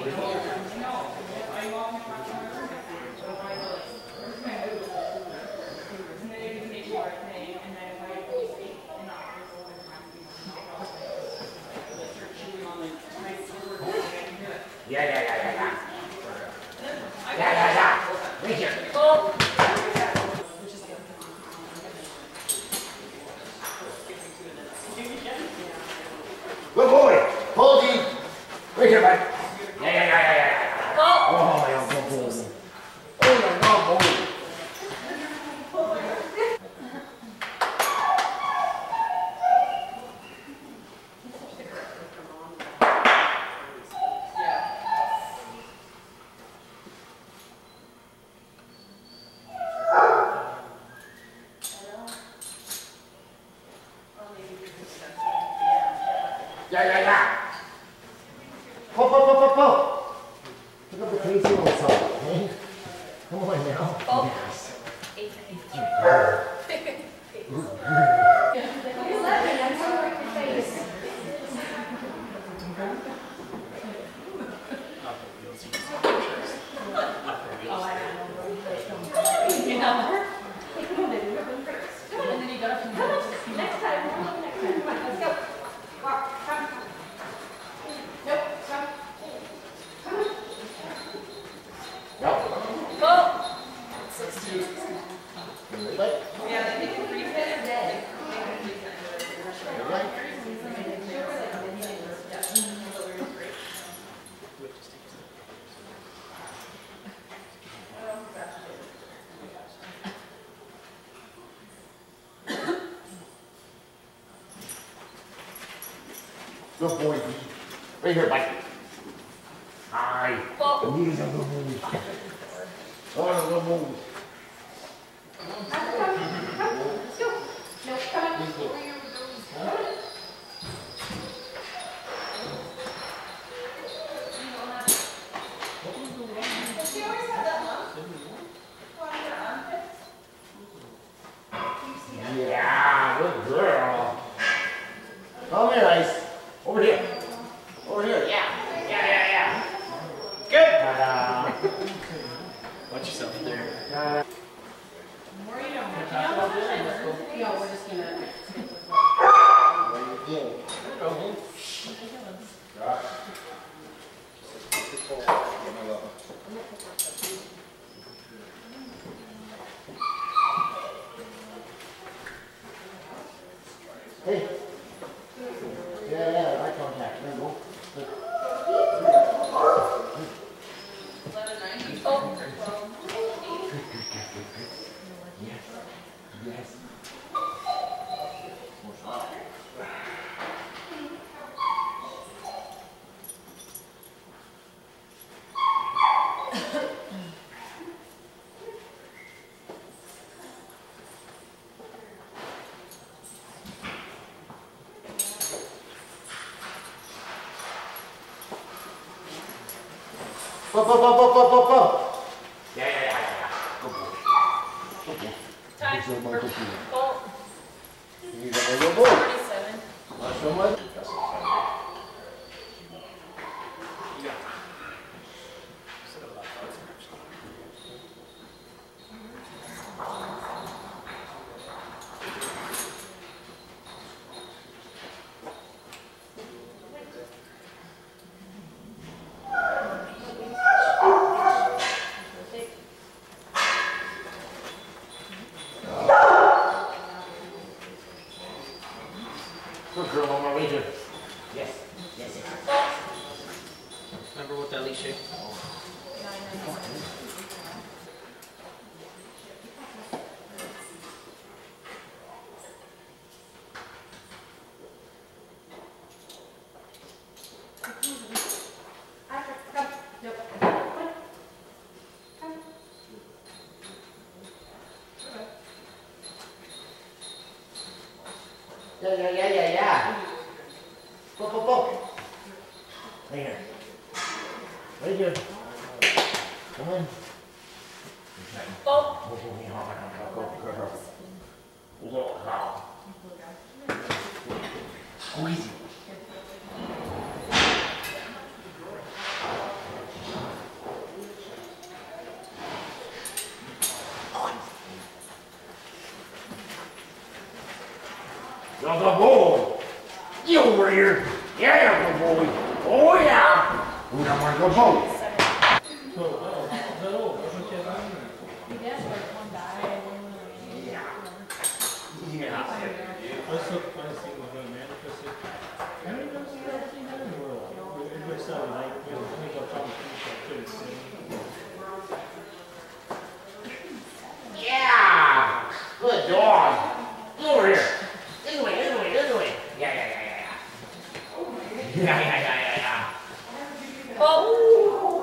Yeah, yeah, yeah, yeah, yeah. Yeah, yeah, yeah. Right here. Good boy. Hold you. Right here, bud. Yeah, yeah, yeah. Pop, pop, pop, pop, pop. Look at the crazy little song, okay? Come Good boy. Right here, bite. Hi. Go. Knees on the move. Oh, move. Come, come, come, let's go. Nope, come on. Does she always have that lump? On her armpits? Yeah, good girl. Come here, Ice. Over here. Over here, yeah. Yeah, yeah, yeah. Good. Ta-da. Watch yourself there. Yeah, we're just gonna. Hey. Yeah, yeah, eye contact. There you go. Oh. Yes. Yes. Up, up, up, up, up, up, up. Yeah, yeah, yeah, yeah. Good boy. Good boy. Time Good boy, for good boy. Go. He's a little boy. Forty-seven. Not so much. Good girl, Mama, right here. Yes, yes, yes. Remember what that leash is? Yeah, yeah, yeah, yeah, yeah. Go, go, go. Right here. Right here. Come on. Go. Go, go, go, go, go, girl. Little girl. Squeeze it. You're the boy. You over here. Yeah, the boy. Oh, yeah. Who am I, the Yeah. Yeah. Oh!